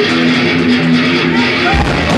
Let's go!